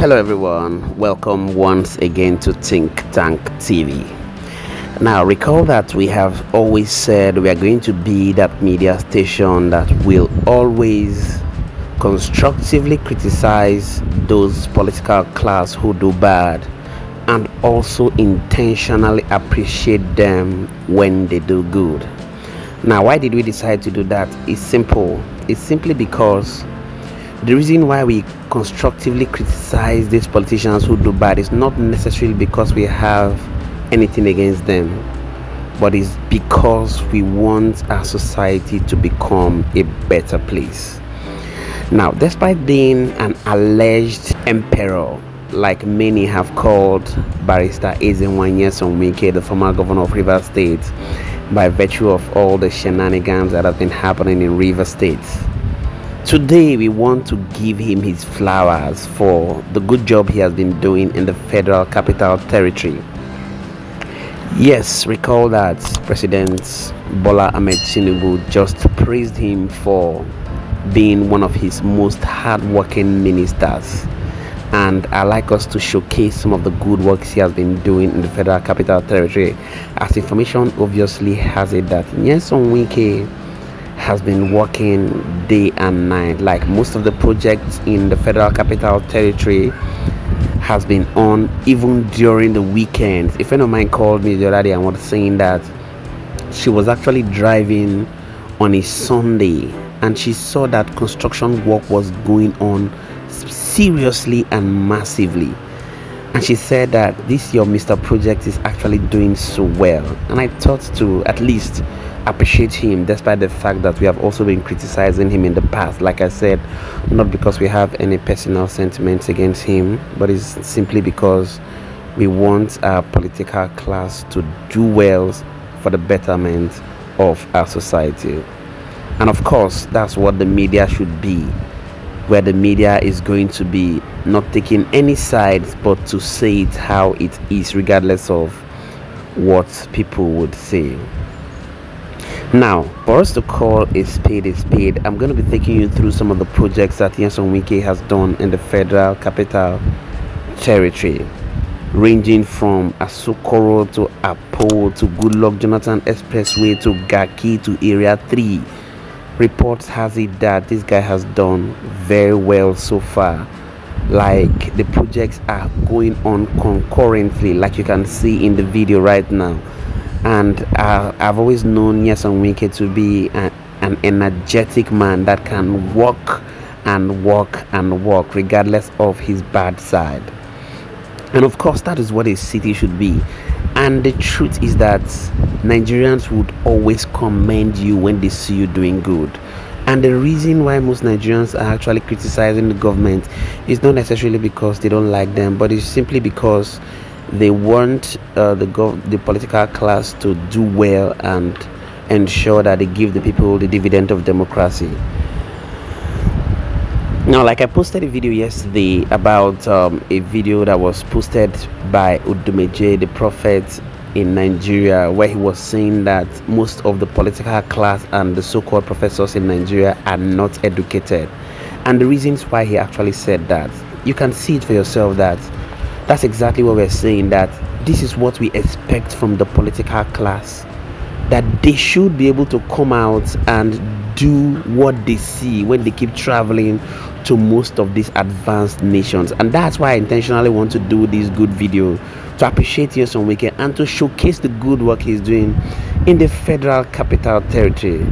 Hello, everyone. Welcome once again to Think Tank TV. Now, recall that we have always said we are going to be that media station that will always constructively criticize those political class who do bad and also intentionally appreciate them when they do good. Now, why did we decide to do that? It's simple. It's simply because the reason why we constructively criticize these politicians who do bad is not necessarily because we have anything against them, but it's because we want our society to become a better place. Now, despite being an alleged emperor, like many have called Barrister Ezenwo Nyesom Wike, the former governor of River State, by virtue of all the shenanigans that have been happening in River State, Today, we want to give him his flowers for the good job he has been doing in the Federal Capital Territory. Yes, recall that President Bola Ahmed Tinubu just praised him for being one of his most hardworking ministers. And I like us to showcase some of the good works he has been doing in the Federal Capital Territory. As information obviously has it that Nyesom Wike has been working day and night. Like most of the projects in the federal capital territory has been on even during the weekends. A friend of mine called me the other day and was saying that she was actually driving on a sunday and she saw that construction work was going on seriously and massively. And she said that this your mr project is actually doing so well. And i thought to at least appreciate him despite the fact that we have also been criticizing him in the past. Like i said not because we have any personal sentiments against him but it's simply because we want our political class to do well for the betterment of our society. And of course that's what the media should be where the media is going to be not taking any sides but to say it how it is regardless of what people would say now, for us to call a spade a spade, I'm going to be taking you through some of the projects that Nyesom Wike has done in the Federal Capital Territory, ranging from Asokoro to Apo to Goodluck Jonathan Expressway to Garki to Area 3. Reports has it that this guy has done very well so far. Like the projects are going on concurrently, like you can see in the video right now and uh, I've always known Nyesom Wike to be a, an energetic man that can walk and walk and walk regardless of his bad side. And of course, that is what a city should be. And the truth is that Nigerians would always commend you when they see you doing good. And the reason why most Nigerians are actually criticizing the government is not necessarily because they don't like them, but it's simply because they want uh, the gov- the political class to do well and ensure that they give the people the dividend of democracy. Now, like I posted a video yesterday about um, a video that was posted by Odumeje, the prophet in Nigeria, where he was saying that most of the political class and the so called professors in Nigeria are not educated. And the reasons why he actually said that, you can see it for yourself that that's exactly what we're saying that this is what we expect from the political class. That they should be able to come out and do what they see when they keep traveling to most of these advanced nations. And that's why i intentionally want to do this good video to appreciate Nyesom Wike and to showcase the good work he's doing in the federal capital territory.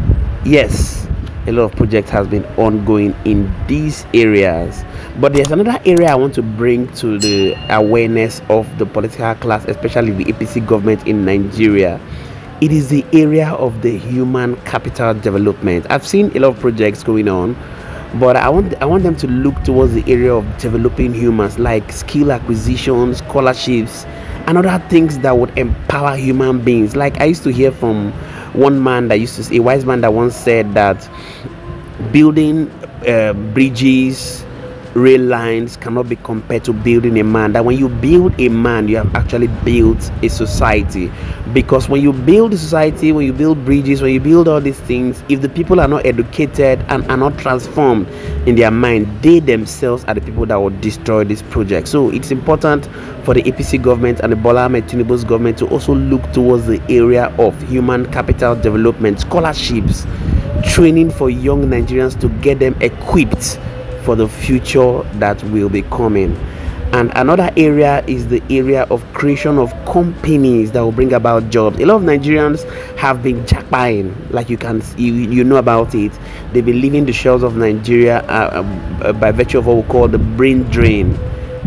Yes a lot of projects has been ongoing in these areas but there's another area i want to bring to the awareness of the political class especially the apc government in nigeria. It is the area of the human capital development. I've seen a lot of projects going on but i want i want them to look towards the area of developing humans like skill acquisition scholarships and other things that would empower human beings. Like i used to hear from one man that used to a wise man that once said that building uh, bridges rail lines cannot be compared to building a man. That when you build a man you have actually built a society. Because when you build a society when you build bridges when you build all these things if the people are not educated and are not transformed in their mind they themselves are the people that will destroy this project. So it's important for the apc government and the bola Ahmed Tinubu's government to also look towards the area of human capital development scholarships training for young nigerians to get them equipped for the future that will be coming. And another area is the area of creation of companies that will bring about jobs. A lot of nigerians have been jackpying like you can you, you know about it. They've been leaving the shores of nigeria uh, uh, by virtue of what we call the brain drain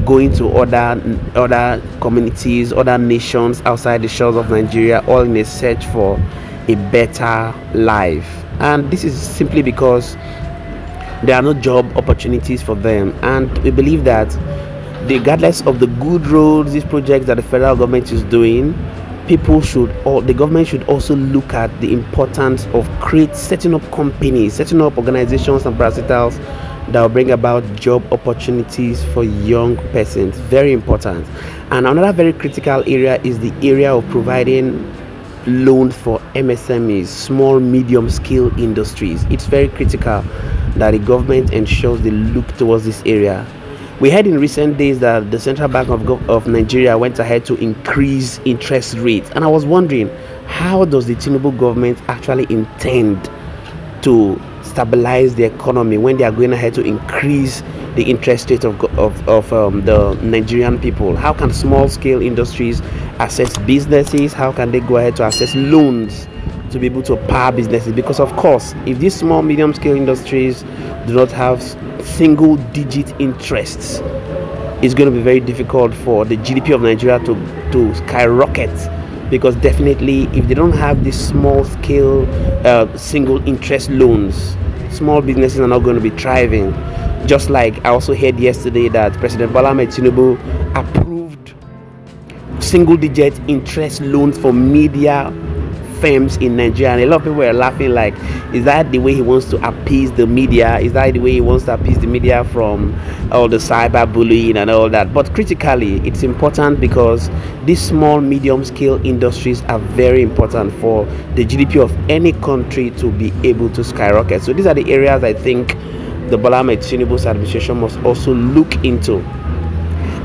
going to other other communities other nations outside the shores of nigeria all in a search for a better life. And this is simply because there are no job opportunities for them. And we believe that regardless of the good roads these projects that the federal government is doing people should or the government should also look at the importance of create setting up companies setting up organizations and parastatals that will bring about job opportunities for young persons. Very important. And another very critical area is the area of providing loans for msmes small medium scale industries. It's very critical that the government ensures they look towards this area. We heard in recent days that the Central Bank of, of Nigeria went ahead to increase interest rates, and I was wondering how does the Tinubu government actually intend to stabilize the economy when they are going ahead to increase the interest rate of, of, of um, the Nigerian people? How can small scale industries access businesses? How can they go ahead to access loans? To be able to power businesses because of course if these small medium scale industries do not have single digit interests it's going to be very difficult for the gdp of nigeria to to skyrocket because definitely if they don't have these small scale uh, single interest loans small businesses are not going to be thriving. Just like i also heard yesterday that president bola tinubu approved single digit interest loans for media firms in Nigeria, and a lot of people were laughing like, is that the way he wants to appease the media? Is that the way he wants to appease the media from all the cyber bullying and all that? But critically, it's important because these small, medium scale industries are very important for the GDP of any country to be able to skyrocket. So these are the areas I think the Bola Tinubu's administration must also look into.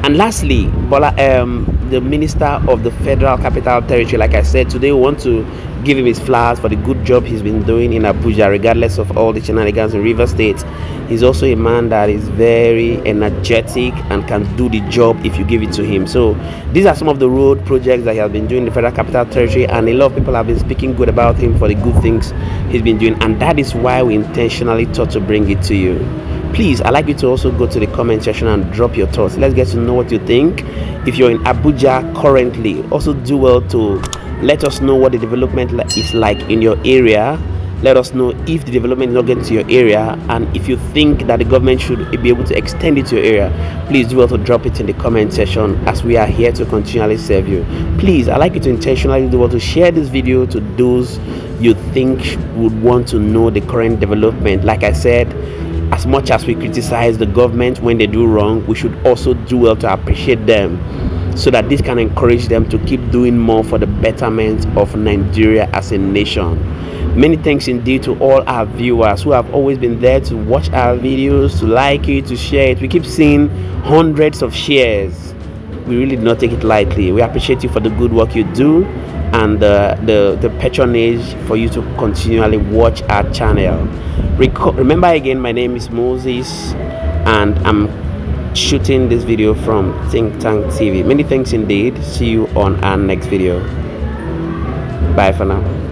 And lastly, Bola, um, the minister of the Federal Capital Territory, like I said, today we want to give him his flowers for the good job he's been doing in Abuja, regardless of all the shenanigans in River State. He's also a man that is very energetic and can do the job if you give it to him. So these are some of the road projects that he has been doing in the Federal Capital Territory, and a lot of people have been speaking good about him for the good things he's been doing, and that is why we intentionally thought to bring it to you please i'd like you to also go to the comment section and drop your thoughts. Let's get to know what you think. If you're in abuja currently also do well to let us know what the development is like in your area. Let us know if the development is not getting to your area and if you think that the government should be able to extend it to your area please do also drop it in the comment section as we are here to continually serve you. Please i'd like you to intentionally do well to share this video to those you think would want to know the current development. Like i said as much as we criticize the government when they do wrong, we should also do well to appreciate them so that this can encourage them to keep doing more for the betterment of Nigeria as a nation. Many thanks indeed to all our viewers who have always been there to watch our videos, to like it, to share it. We keep seeing hundreds of shares. We really do not take it lightly. We appreciate you for the good work you do and uh, the, the patronage for you to continually watch our channel. Reco remember again, my name is Moses and I'm shooting this video from Think Tank TV. Many thanks indeed. See you on our next video. Bye for now.